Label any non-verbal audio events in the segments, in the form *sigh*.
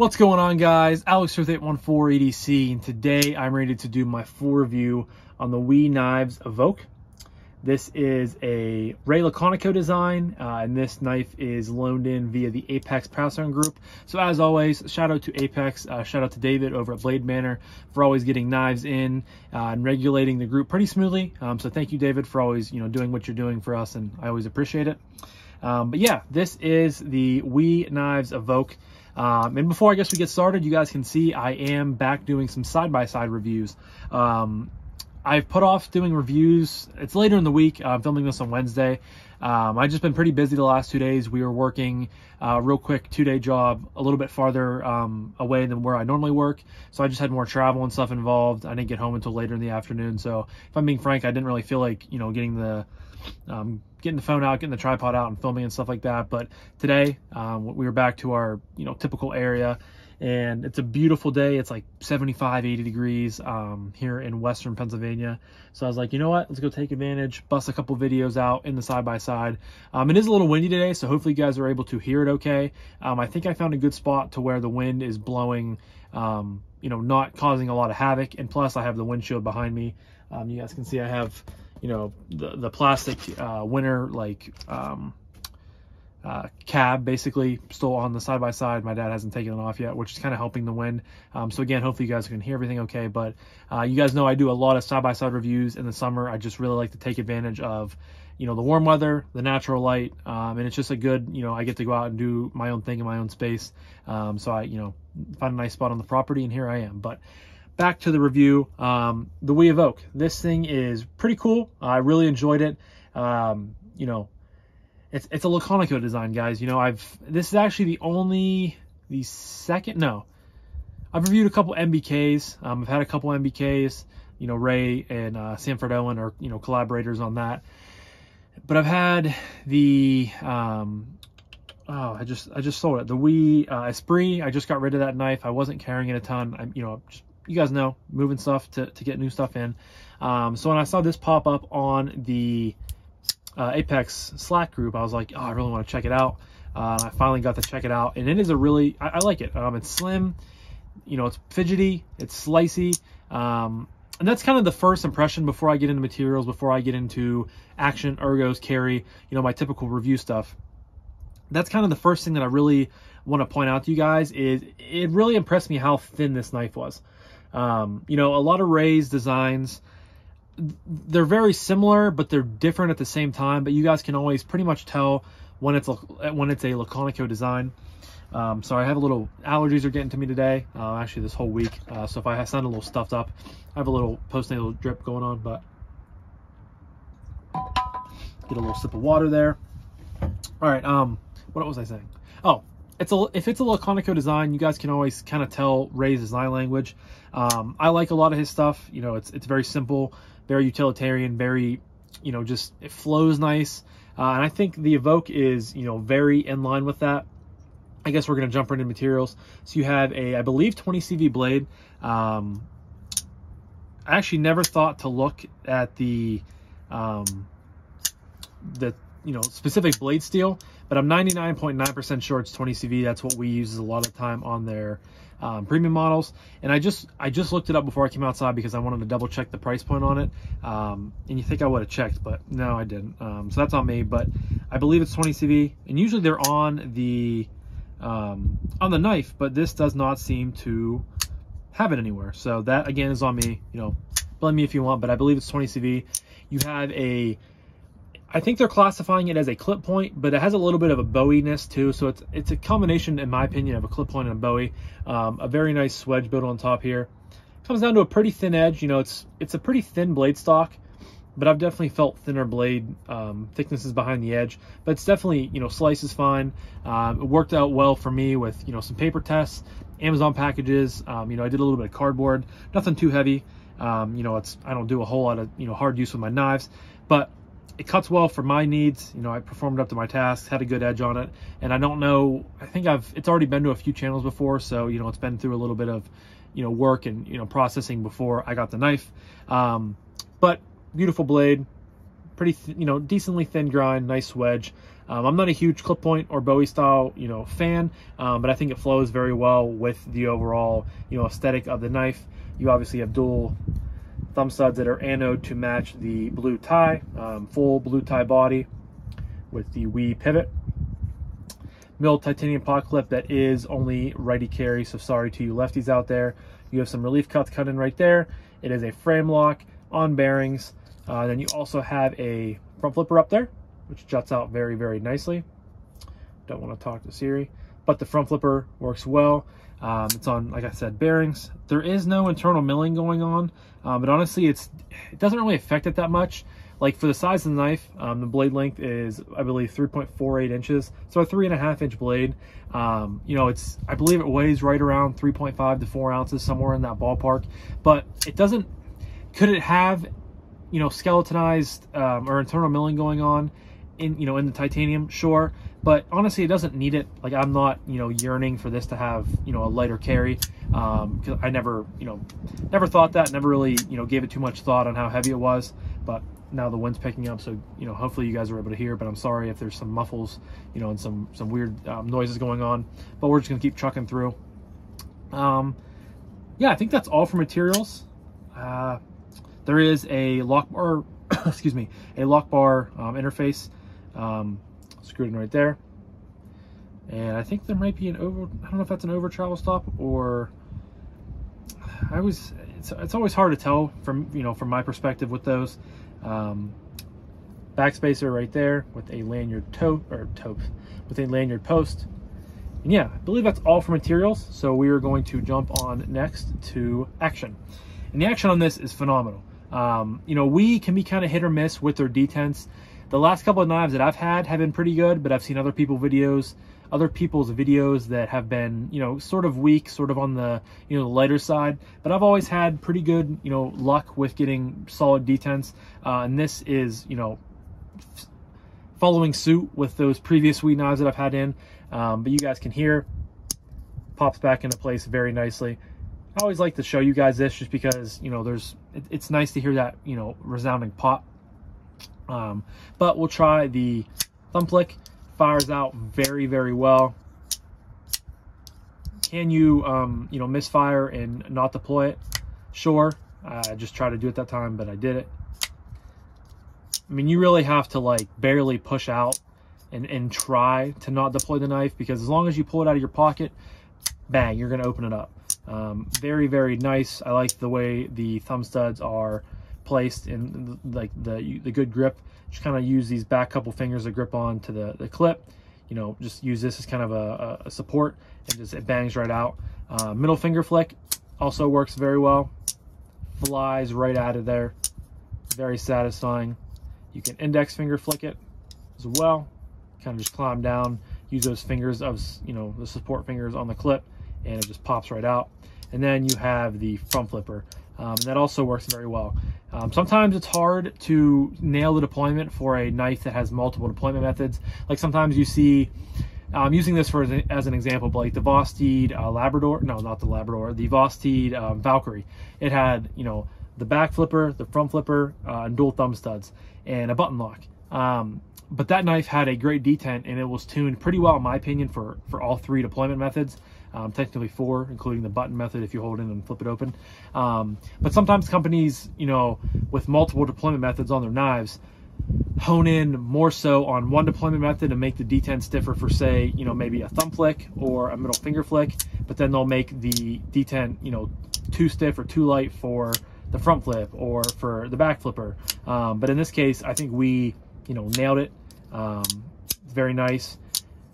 What's going on guys? Alex with 814 EDC and today I'm ready to do my full review on the WE Knives Evoke. This is a Ray Laconico design uh, and this knife is loaned in via the Apex Power Group. So as always, shout out to Apex, uh, shout out to David over at Blade Manor for always getting knives in uh, and regulating the group pretty smoothly. Um, so thank you David for always you know doing what you're doing for us and I always appreciate it. Um, but yeah, this is the WE Knives Evoke. Um, and before I guess we get started, you guys can see I am back doing some side-by-side -side reviews. Um, I've put off doing reviews. It's later in the week. I'm filming this on Wednesday. Um, I've just been pretty busy the last two days. We were working a real quick two-day job a little bit farther um, away than where I normally work. So I just had more travel and stuff involved. I didn't get home until later in the afternoon. So if I'm being frank, I didn't really feel like, you know, getting the um, getting the phone out, getting the tripod out and filming and stuff like that. But today um, we were back to our, you know, typical area and it's a beautiful day. It's like 75, 80 degrees um, here in Western Pennsylvania. So I was like, you know what? Let's go take advantage, bust a couple videos out in the side-by-side. -side. Um, it is a little windy today, so hopefully you guys are able to hear it okay. Um, I think I found a good spot to where the wind is blowing, um, you know, not causing a lot of havoc. And plus I have the windshield behind me. Um, you guys can see I have, you know, the, the plastic uh, winter, like, um, uh, cab basically still on the side by side. My dad hasn't taken it off yet, which is kind of helping the wind. Um, so again, hopefully you guys can hear everything okay. But uh, you guys know I do a lot of side by side reviews in the summer. I just really like to take advantage of you know the warm weather, the natural light, um, and it's just a good you know I get to go out and do my own thing in my own space. Um, so I you know find a nice spot on the property, and here I am. But back to the review, um, the WE Evoke. This thing is pretty cool. I really enjoyed it. Um, you know, it's it's a Laconico design, guys. You know, I've this is actually the only the second no. I've reviewed a couple MBKs. Um, I've had a couple MBKs. You know, Ray and uh, Sanford Owen are you know collaborators on that. But I've had the um, oh I just I just sold it the WE uh, Esprit. I just got rid of that knife. I wasn't carrying it a ton. I'm you know just, you guys know moving stuff to to get new stuff in. Um, so when I saw this pop up on the uh, Apex Slack group, I was like, oh, I really want to check it out. Uh, I finally got to check it out, and it is a really, I, I like it. Um, it's slim, you know, it's fidgety, it's slicey, um, and that's kind of the first impression before I get into materials, before I get into action, ergos, carry, you know, my typical review stuff. That's kind of the first thing that I really want to point out to you guys is it really impressed me how thin this knife was. Um, you know, a lot of Ray's designs, they're very similar, but they're different at the same time. But you guys can always pretty much tell when it's a, when it's a Laconico design. Um, sorry, I have a little allergies are getting to me today. Uh, actually, this whole week. Uh, so if I sound a little stuffed up, I have a little postnatal drip going on. But get a little sip of water there. All right. Um, what was I saying? Oh, it's a if it's a Laconico design, you guys can always kind of tell Ray's design language. Um, I like a lot of his stuff. You know, it's it's very simple very utilitarian, very, you know, just it flows nice. Uh, and I think the Evoke is, you know, very in line with that. I guess we're going to jump right into materials. So you have a, I believe, 20 CV blade. Um, I actually never thought to look at the, um, the, you know, specific blade steel, but I'm 99.9% sure it's 20 CV. That's what we use a lot of time on their um, premium models. And I just I just looked it up before I came outside because I wanted to double check the price point on it. Um, and you think I would have checked, but no, I didn't. Um, so that's on me. But I believe it's 20 CV, and usually they're on the um, on the knife, but this does not seem to have it anywhere. So that again is on me. You know, blame me if you want, but I believe it's 20 CV. You have a I think they're classifying it as a clip point, but it has a little bit of a Bowie-ness too. So it's it's a combination, in my opinion, of a clip point and a Bowie. Um, a very nice swedge build on top here. Comes down to a pretty thin edge. You know, it's it's a pretty thin blade stock, but I've definitely felt thinner blade um, thicknesses behind the edge. But it's definitely, you know, slices fine. Um, it worked out well for me with, you know, some paper tests, Amazon packages. Um, you know, I did a little bit of cardboard, nothing too heavy. Um, you know, it's I don't do a whole lot of, you know, hard use with my knives, but it cuts well for my needs. You know, I performed up to my tasks, had a good edge on it, and I don't know. I think I've it's already been to a few channels before, so you know it's been through a little bit of you know work and you know processing before I got the knife. Um, but beautiful blade, pretty, you know, decently thin grind, nice wedge. Um, I'm not a huge clip point or Bowie style, you know, fan, um, but I think it flows very well with the overall, you know, aesthetic of the knife. You obviously have dual thumb studs that are anode to match the blue tie, um, full blue tie body with the WE pivot. Mill titanium pot clip that is only righty carry, so sorry to you lefties out there. You have some relief cuts cut in right there. It is a frame lock on bearings. Uh, then you also have a front flipper up there, which juts out very, very nicely. Don't want to talk to Siri, but the front flipper works well. Um, it's on, like I said, bearings. There is no internal milling going on, um, but honestly, it's it doesn't really affect it that much. Like for the size of the knife, um, the blade length is, I believe, 3.48 inches, so a three and a half inch blade. Um, you know, it's I believe it weighs right around 3.5 to 4 ounces, somewhere in that ballpark. But it doesn't. Could it have, you know, skeletonized um, or internal milling going on? in you know in the titanium sure but honestly it doesn't need it. Like i'm not you know yearning for this to have you know a lighter carry um because i never you know never thought that never really you know gave it too much thought on how heavy it was but now the wind's picking up so you know hopefully you guys are able to hear but i'm sorry if there's some muffles you know and some some weird um, noises going on but we're just gonna keep chucking through. Um yeah i think that's all for materials. Uh there is a lock bar *coughs* excuse me a lock bar um, interface. Um, screwed in right there. And I think there might be an over, I don't know if that's an over travel stop or I was, it's, it's always hard to tell from, you know, from my perspective with those. Um, backspacer right there with a lanyard toe or toe with a lanyard post. And yeah, I believe that's all for materials. So we are going to jump on next to action. And the action on this is phenomenal. Um, you know, we can be kind of hit or miss with their detents. The last couple of knives that I've had have been pretty good, but I've seen other people videos, other people's videos that have been, you know, sort of weak, sort of on the, you know, lighter side. But I've always had pretty good, you know, luck with getting solid detents. Uh, and this is, you know, following suit with those previous WE knives that I've had in. Um, but you guys can hear, pops back into place very nicely. I always like to show you guys this just because, you know, there's, it, it's nice to hear that, you know, resounding pop um, but we'll try the thumb flick. Fires out very, very well. Can you, um, you know, misfire and not deploy it? Sure. I just tried to do it that time, but I did it. I mean, you really have to like barely push out and, and try to not deploy the knife because as long as you pull it out of your pocket, bang, you're going to open it up. Um, very, very nice. I like the way the thumb studs are placed in like the the good grip. Just kind of use these back couple fingers to grip on to the, the clip. You know, just use this as kind of a, a support and just it bangs right out. Uh, middle finger flick also works very well. Flies right out of there. Very satisfying. You can index finger flick it as well. Kind of just climb down, use those fingers of, you know, the support fingers on the clip and it just pops right out. And then you have the front flipper. Um, that also works very well. Um, sometimes it's hard to nail the deployment for a knife that has multiple deployment methods. Like sometimes you see, I'm um, using this for as an example, but like the Vosteed uh, Labrador, no, not the Labrador, the Vosteed um, Valkyrie. It had, you know, the back flipper, the front flipper, uh, and dual thumb studs, and a button lock. Um, but that knife had a great detent and it was tuned pretty well, in my opinion, for, for all three deployment methods um, technically four, including the button method if you hold it and flip it open. Um, but sometimes companies, you know, with multiple deployment methods on their knives, hone in more so on one deployment method and make the detent stiffer for say, you know, maybe a thumb flick or a middle finger flick, but then they'll make the detent, you know, too stiff or too light for the front flip or for the back flipper. Um, but in this case, I think we, you know, nailed it. Um, very nice.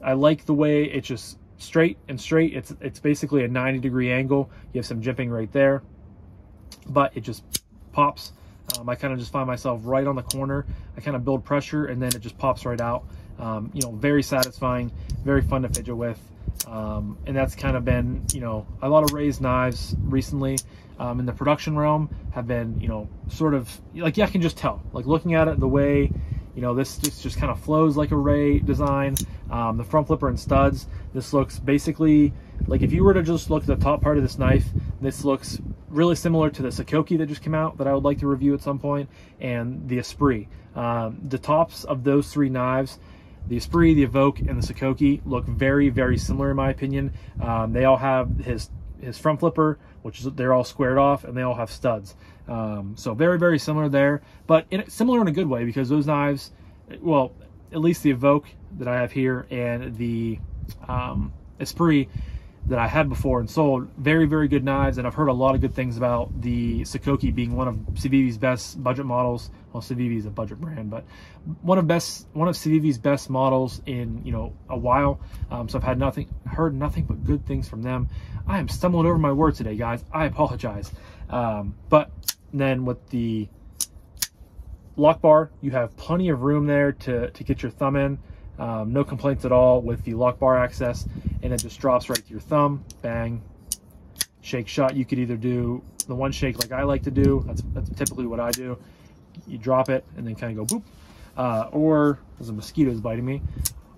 I like the way it just straight and straight. It's it's basically a 90 degree angle. You have some jimping right there, but it just pops. Um, I kind of just find myself right on the corner. I kind of build pressure and then it just pops right out. Um, you know, very satisfying, very fun to fidget with. Um, and that's kind of been, you know, a lot of Ray's knives recently um, in the production realm have been, you know, sort of like, yeah, I can just tell, like looking at it, the way you know, this just, just kind of flows like a Ray design. Um, the front flipper and studs, this looks basically like if you were to just look at the top part of this knife, this looks really similar to the Sokoke that just came out that I would like to review at some point, and the Esprit. Um, the tops of those three knives, the Esprit, the Evoke, and the Sokoke look very, very similar in my opinion. Um, they all have his his front flipper, which is they're all squared off, and they all have studs. Um, so very, very similar there, but in, similar in a good way because those knives, well, at least the Evoke that I have here and the um, Esprit that I had before and sold. Very, very good knives, and I've heard a lot of good things about the Sokoke being one of Civivi's best budget models. Well, Civivi is a budget brand, but one of best one of Civivi's best models in you know a while. Um, so I've had nothing, heard nothing but good things from them. I am stumbling over my words today, guys. I apologize. Um, but then with the lock bar, you have plenty of room there to to get your thumb in. Um, no complaints at all with the lock bar access and it just drops right to your thumb, bang, shake shot. You could either do the one shake like I like to do, that's, that's typically what I do. You drop it and then kind of go boop. Uh, or there's a mosquito's biting me.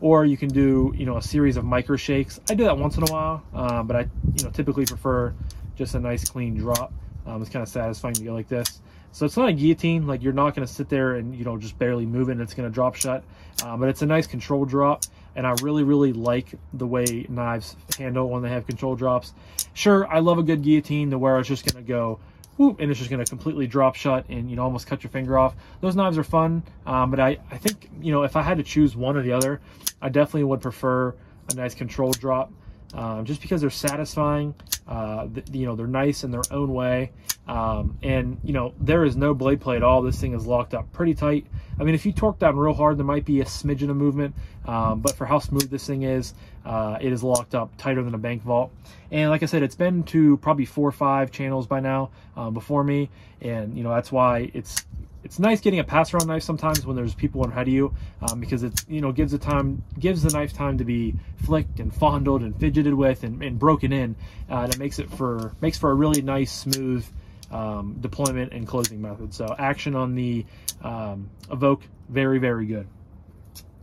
Or you can do, you know, a series of micro shakes. I do that once in a while, uh, but I, you know, typically prefer just a nice clean drop. Um, it's kind of satisfying to go like this. So it's not a guillotine, like you're not going to sit there and, you know, just barely move it and it's going to drop shut. Um, but it's a nice control drop. And I really, really like the way knives handle when they have control drops. Sure, I love a good guillotine to where it's just going to go whoop, and it's just going to completely drop shut and, you know, almost cut your finger off. Those knives are fun. Um, but I, I think, you know, if I had to choose one or the other, I definitely would prefer a nice control drop. Um, just because they're satisfying, uh, you know, they're nice in their own way. Um, and, you know, there is no blade play at all. This thing is locked up pretty tight. I mean, if you torque down real hard, there might be a smidgen of movement. Um, but for how smooth this thing is, uh, it is locked up tighter than a bank vault. And like I said, it's been to probably four or five channels by now uh, before me. And, you know, that's why it's it's nice getting a pass around knife sometimes when there's people ahead of you um, because it you know gives the time gives the knife time to be flicked and fondled and fidgeted with and, and broken in uh, and it makes it for makes for a really nice smooth um, deployment and closing method. So action on the um, Evoke, very, very good.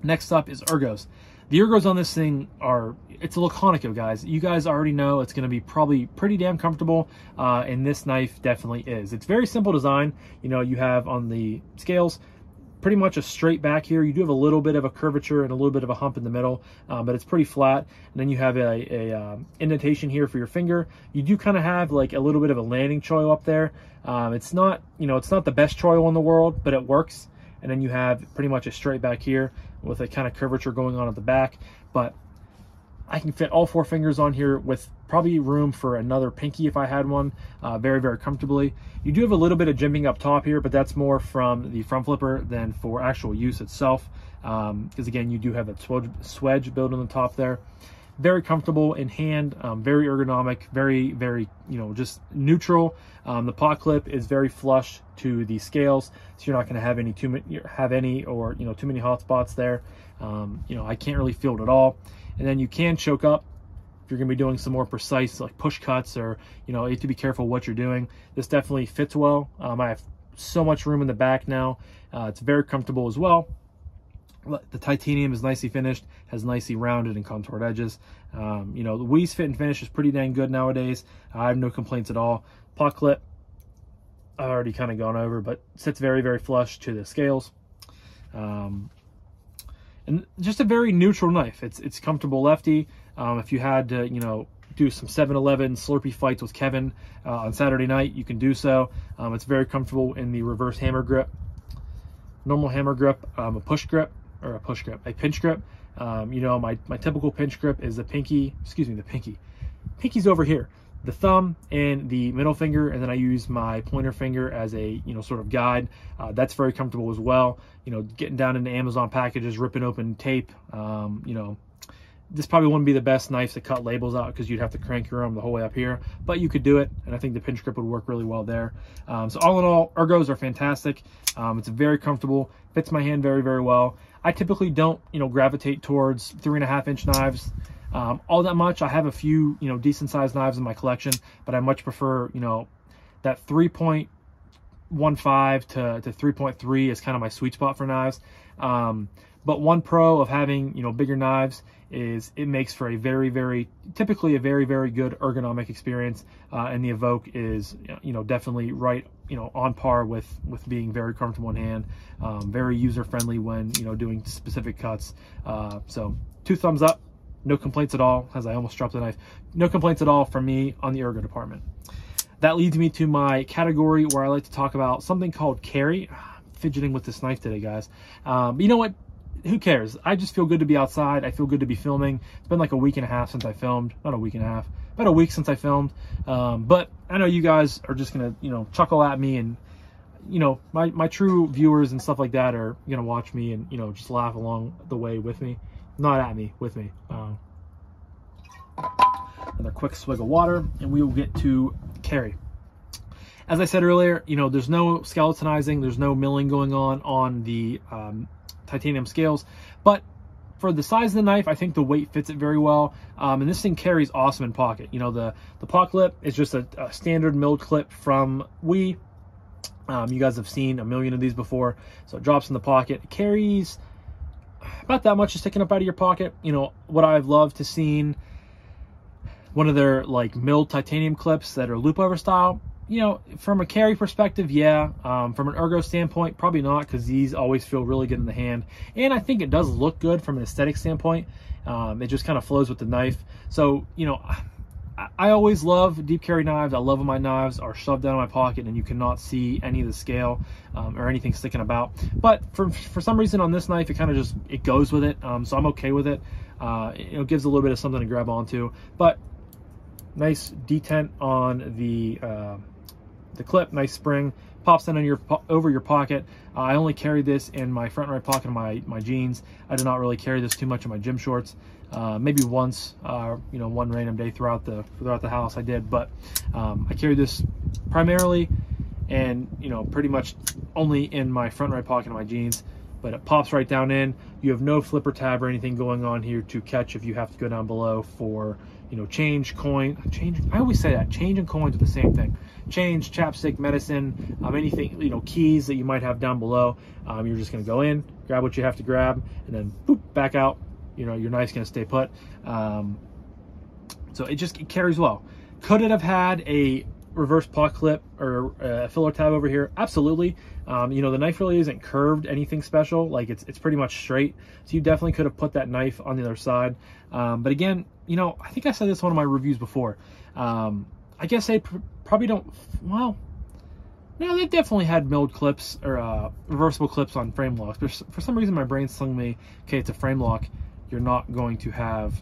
Next up is Ergos. The ergos on this thing are, it's a Laconico, guys. You guys already know it's going to be probably pretty damn comfortable, uh, and this knife definitely is. It's very simple design. You know, you have on the scales, pretty much a straight back here. You do have a little bit of a curvature and a little bit of a hump in the middle, um, but it's pretty flat. And then you have a, a um, indentation here for your finger. You do kind of have like a little bit of a landing choil up there. Um, it's not, you know, it's not the best choil in the world, but it works. And then you have pretty much a straight back here with a kind of curvature going on at the back. But I can fit all four fingers on here with probably room for another pinky if I had one uh, very, very comfortably. You do have a little bit of jimping up top here, but that's more from the front flipper than for actual use itself. Because um, again, you do have that swedge, swedge built on the top there. Very comfortable in hand, um, very ergonomic, very, very, you know, just neutral. Um, the pot clip is very flush to the scales, so you're not going to have any too many, have any or you know too many hot spots there. Um, you know, I can't really feel it at all. And then you can choke up if you're going to be doing some more precise like push cuts or, you know, you have to be careful what you're doing. This definitely fits well. Um, I have so much room in the back now. Uh, it's very comfortable as well. The titanium is nicely finished, has nicely rounded and contoured edges. Um, you know, the WE's fit and finish is pretty dang good nowadays. I have no complaints at all. Pot clip, I've already kind of gone over, but sits very, very flush to the scales. Um, and just a very neutral knife. It's it's comfortable lefty. Um, if you had to, you know, do some 7-Eleven Slurpee fights with Kevin uh, on Saturday night, you can do so. Um, it's very comfortable in the reverse hammer grip. Normal hammer grip, um, a push grip, or a push grip, a pinch grip. Um, you know, my, my typical pinch grip is the pinky, excuse me, the pinky. Pinky's over here the thumb and the middle finger and then I use my pointer finger as a you know sort of guide. Uh, that's very comfortable as well. You know getting down into Amazon packages ripping open tape um, you know this probably wouldn't be the best knife to cut labels out because you'd have to crank your arm the whole way up here but you could do it and I think the pinch grip would work really well there. Um, so all in all ergos are fantastic. Um, it's very comfortable fits my hand very very well. I typically don't you know gravitate towards three and a half inch knives um, all that much. I have a few, you know, decent sized knives in my collection, but I much prefer, you know, that 3.15 to, to 3.3 is kind of my sweet spot for knives. Um, But one pro of having, you know, bigger knives is it makes for a very, very, typically a very, very good ergonomic experience. Uh, and the Evoke is, you know, definitely right, you know, on par with, with being very comfortable in hand, um, very user-friendly when, you know, doing specific cuts. Uh, so two thumbs up, no complaints at all, as I almost dropped the knife. No complaints at all from me on the ergo department. That leads me to my category where I like to talk about something called carry. *sighs* fidgeting with this knife today, guys. Um, you know what? who cares? I just feel good to be outside. I feel good to be filming. It's been like a week and a half since I filmed. Not a week and a half, about a week since I filmed. Um, but I know you guys are just gonna, you know, chuckle at me and, you know, my, my true viewers and stuff like that are gonna watch me and, you know, just laugh along the way with me. Not at me, with me. Um, another quick swig of water and we will get to carry. As I said earlier, you know, there's no skeletonizing, there's no milling going on on the um, titanium scales. But for the size of the knife, I think the weight fits it very well. Um, and this thing carries awesome in pocket. You know, the, the paw clip is just a, a standard milled clip from WE. Um, you guys have seen a million of these before. So it drops in the pocket. It carries about that much is sticking up out of your pocket. You know, what I've loved to seen one of their like milled titanium clips that are loop over style you know, from a carry perspective, yeah. Um, from an ergo standpoint, probably not because these always feel really good in the hand. And I think it does look good from an aesthetic standpoint. Um, it just kind of flows with the knife. So, you know, I, always love deep carry knives. I love when my knives are shoved down my pocket and you cannot see any of the scale um, or anything sticking about. But for, for some reason on this knife, it kind of just, it goes with it. Um, so I'm okay with it. Uh, it, it gives a little bit of something to grab onto. But nice detent on the... Uh, the clip, nice spring, pops in on your over your pocket. Uh, I only carry this in my front right pocket of my, my jeans. I do not really carry this too much in my gym shorts. Uh, maybe once, uh, you know, one random day throughout the throughout the house I did, but um, I carry this primarily and, you know, pretty much only in my front right pocket of my jeans but it pops right down in. You have no flipper tab or anything going on here to catch if you have to go down below for, you know, change, coin, change. I always say that, change and coins are the same thing. Change, chapstick, medicine, um, anything, you know, keys that you might have down below. Um, you're just gonna go in, grab what you have to grab, and then boop, back out. You know, your knife's gonna stay put. Um, so it just it carries well. Could it have had a reverse paw clip or a filler tab over here? Absolutely. Um, you know, the knife really isn't curved anything special. Like it's, it's pretty much straight. So you definitely could have put that knife on the other side. Um, but again, you know, I think I said this one of my reviews before. Um, I guess they pr probably don't, well, no, they've definitely had milled clips or uh, reversible clips on frame locks. But for some reason, my brain's telling me, okay, it's a frame lock. You're not going to have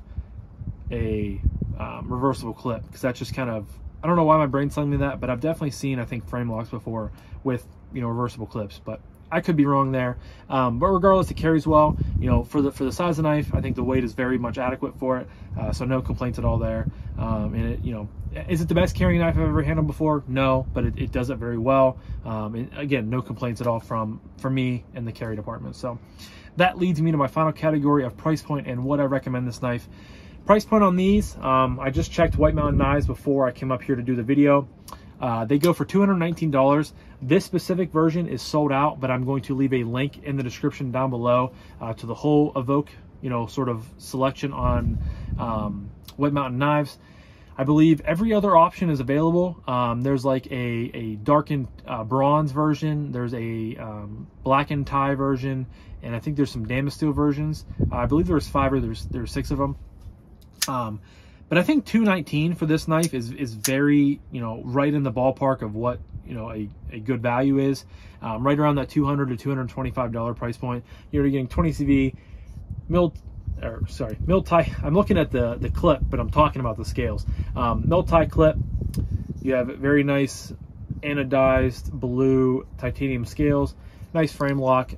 a um, reversible clip because that's just kind of I don't know why my brain's telling me that, but I've definitely seen, I think, frame locks before with, you know, reversible clips, but I could be wrong there. Um, but regardless, it carries well. You know, for the for the size of the knife, I think the weight is very much adequate for it. Uh, so no complaints at all there. Um, and it, you know, is it the best carrying knife I've ever handled before? No, but it, it does it very well. Um, and again, no complaints at all from from me in the carry department. So that leads me to my final category of price point and what I recommend this knife. Price point on these, um, I just checked White Mountain Knives before I came up here to do the video. Uh, they go for $219. This specific version is sold out, but I'm going to leave a link in the description down below uh, to the whole Evoke, you know, sort of selection on um, White Mountain Knives. I believe every other option is available. Um, there's like a, a darkened uh, bronze version. There's a um, blackened tie version. And I think there's some Damasteel versions. Uh, I believe there's five or there's, there's six of them. Um, but I think 219 for this knife is is very, you know, right in the ballpark of what, you know, a, a good value is. Um, right around that 200 to $225 price point. You're getting 20 CV, milled, or sorry, milled tie. I'm looking at the, the clip, but I'm talking about the scales. Um, milled tie clip. You have very nice anodized blue titanium scales. Nice frame lock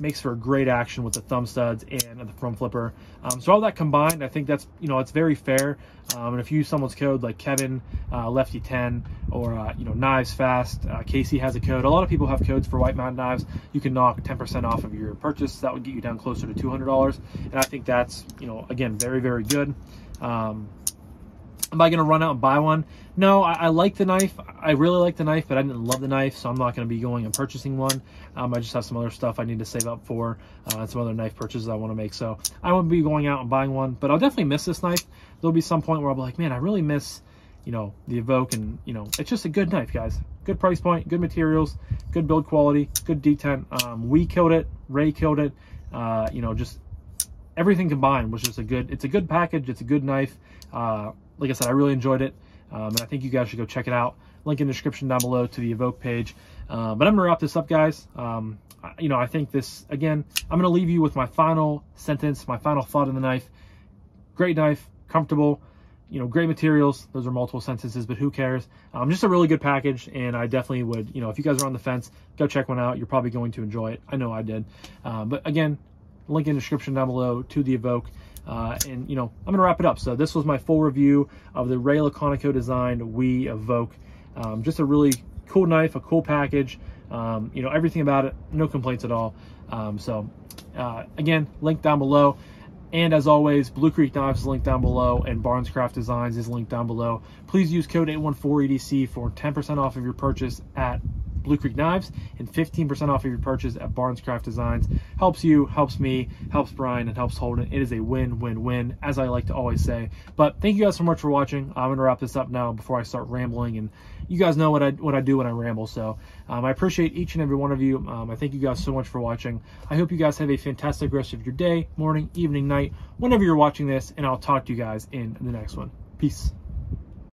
makes for a great action with the thumb studs and the front flipper. Um, so all that combined, I think that's, you know, it's very fair. Um, and if you use someone's code like Kevin, uh, Lefty10, or, uh, you know, Knives Fast, uh, Casey has a code. A lot of people have codes for White Mountain Knives. You can knock 10% off of your purchase. That would get you down closer to $200. And I think that's, you know, again, very, very good. Um, Am I going to run out and buy one? No, I, I, like the knife. I really like the knife, but I didn't love the knife, so I'm not going to be going and purchasing one. Um, I just have some other stuff I need to save up for, uh, some other knife purchases I want to make. So I won't be going out and buying one, but I'll definitely miss this knife. There'll be some point where I'll be like, man, I really miss, you know, the Evoke, and you know, it's just a good knife, guys. Good price point, good materials, good build quality, good detent. Um, we killed it, Ray killed it. Uh, you know, just everything combined was just a good. It's a good package. It's a good knife. Uh, like I said, I really enjoyed it. Um, and I think you guys should go check it out. Link in the description down below to the Evoke page. Uh, but I'm going to wrap this up, guys. Um, you know, I think this, again, I'm going to leave you with my final sentence, my final thought on the knife. Great knife, comfortable, you know, great materials. Those are multiple sentences, but who cares? Um, just a really good package, and I definitely would, you know, if you guys are on the fence, go check one out. You're probably going to enjoy it. I know I did. Um, but again, link in the description down below to the Evoke. Uh, and, you know, I'm to wrap it up. So this was my full review of the Ray Laconico designed WE Evoke. Um, just a really cool knife, a cool package. Um, you know, everything about it, no complaints at all. Um, so, uh, again, link down below. And as always, Blue Creek Knives is linked down below and Barnescraft Designs is linked down below. Please use code 814EDC for 10% off of your purchase at Blue Creek Knives and 15% off of your purchase at Barnes Craft Designs. Helps you, helps me, helps Brian, and helps Holden. It is a win-win-win, as I like to always say. But thank you guys so much for watching. I'm gonna wrap this up now before I start rambling, and you guys know what I what I do when I ramble. So um, I appreciate each and every one of you. Um, I thank you guys so much for watching. I hope you guys have a fantastic rest of your day, morning, evening, night, whenever you're watching this, and I'll talk to you guys in the next one. Peace.